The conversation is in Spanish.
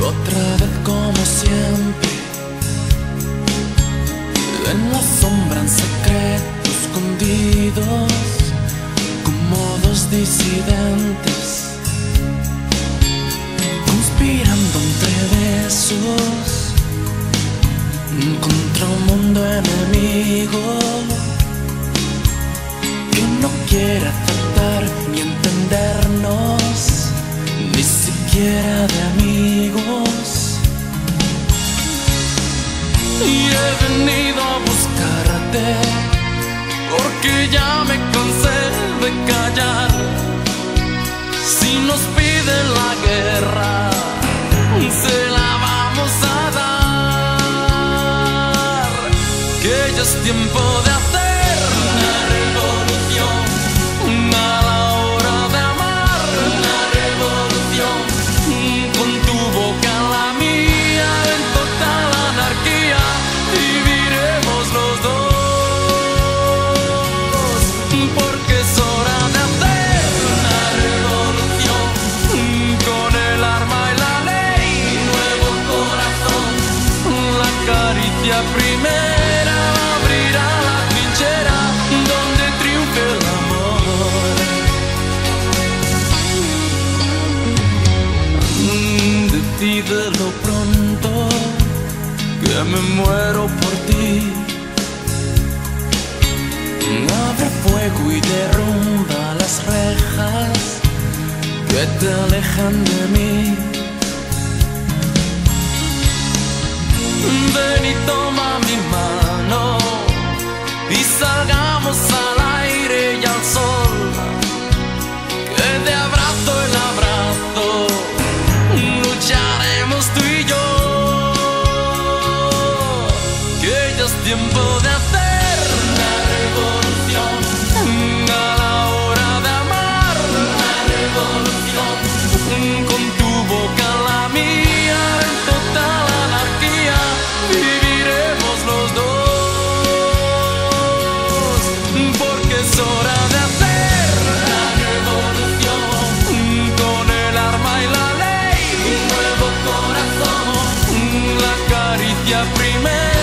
Otra vez como siempre, en la sombra, en secreto, escondidos, como dos disidentes, conspirando entre besos contra un mundo enemigo que no quiere Y he venido a buscarte porque ya me cansé de callar. Si nos piden la guerra, se la vamos a dar. Que ya es tiempo de hacer caricia primera abrirá la trinchera donde triunfe el amor. Mm, Decídelo pronto que me muero por ti. Abre fuego y derrumba las rejas que te alejan de mí. Ven y toma mi mano y salgamos al aire y al sol. Que de abrazo en abrazo lucharemos tú y yo. Que ya es tiempo de hacer man.